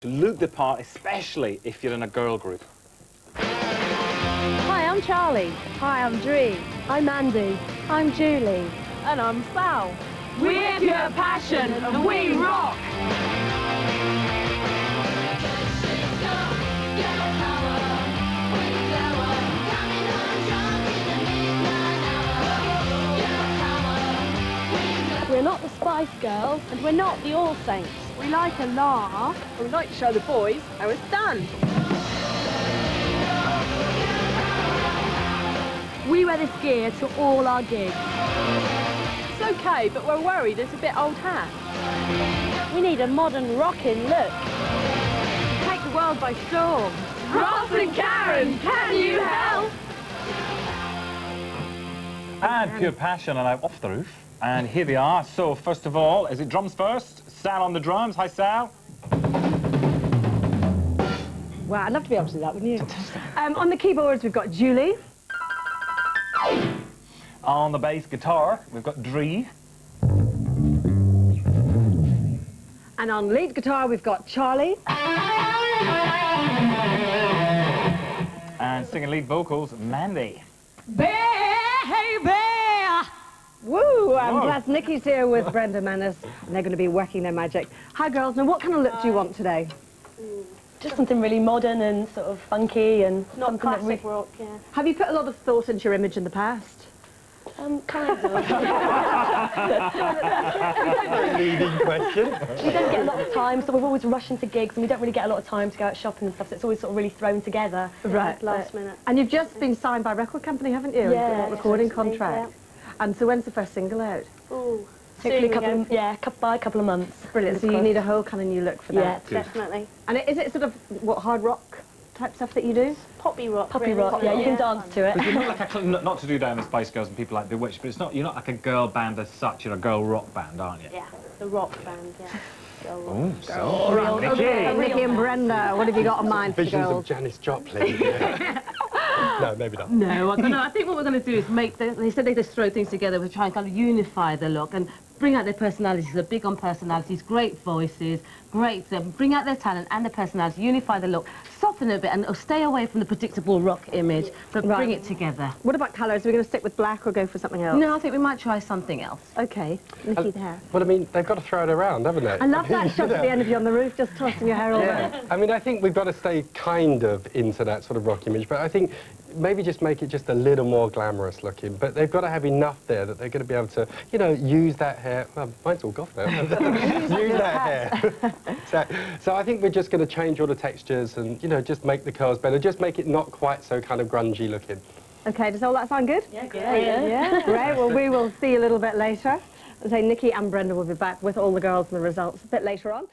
to look the part, especially if you're in a girl group. Hi, I'm Charley. Hi, I'm Dree. I'm Andy. I'm Julie. And I'm Sal. We're pure passion and we rock! We're not the Spice Girls, and we're not the All Saints. We like a laugh. We like to show the boys how it's done. We wear this gear to all our gigs. It's okay, but we're worried it's a bit old hat. We need a modern rocking look. Take the world by storm. Ross and Karen, can you help? And Pure Passion, and I'm off the roof. And here they are. So, first of all, is it drums first? Sal on the drums. Hi, Sal. Wow, I'd love to be able to do that, wouldn't you? um, on the keyboards, we've got Julie. On the bass guitar, we've got Dree. And on lead guitar, we've got Charley. And singing lead vocals, Mandy. Baby! Woo! And Whoa. plus, Nikki's here with Brenda Manis, and they're going to be working their magic. Hi, girls. Now, what kind of look do you want today? Just something really modern and sort of funky and Not something that classic we, rock, yeah. Have you put a lot of thought into your image in the past? um, kind of. leading question. we don't get a lot of time, so we're always rushing to gigs and we don't really get a lot of time to go out shopping and stuff, so it's always sort of really thrown together. Right. Last minute. And you've just been signed by a record company, haven't you? Yeah, a recording recently, contract. And so when's the first single out? Oh, Hopefully a soon couple of, yeah, couple, by a couple of months. Brilliant. So you need a whole kind of new look for that. Yeah. that. Definitely. And is it sort of, what, hard rock type stuff that you do? Poppy rock. Poppy really, rock, isn't yeah, it? you can dance to But it. you're not like a, not not to do down the Spice Girls and people like B*Witched, but it's not, you're not like a girl band as such, you're a girl rock band, aren't you? Yeah, the rock band, yeah. Girl rock. Oh, so, Nikki. Okay, Nikki and Brenda, what have you got in mind for the Visions of? Janis Joplin. yeah. no, maybe not. No, I, don't. I think what we're going to do is make, the, they said they just throw things together, we try and kind of unify the look and bring out their personalities. They're big on personalities, great voices, great, um, bring out their talent and their personality, unify the look, soften it a bit and uh, stay away from the predictable rock image, but Right. bring it together. What about colours? Are we going to stick with black or go for something else? No, I think we might try something else. Okay, Nikki there. Well, I mean, they've got to throw it around, haven't they? I love that shot at the end of you on the roof, just tossing your hair all Yeah. around. I mean, I think we've got to stay kind of into that sort of rock image, but I think maybe just make it just a little more glamorous looking. But they've got to have enough there that they're going to be able to, you know, use that hair. Well, mine's all gone now. use that hair. so, so I think we're just going to change all the textures and, you know, just make the curls better. Just make it not quite so kind of grungy looking. Okay, does all that sound good? Yeah, yeah. Yeah, great. Well, we will see you a little bit later. As I say, Nikki and Brenda will be back with all the girls and the results a bit later on.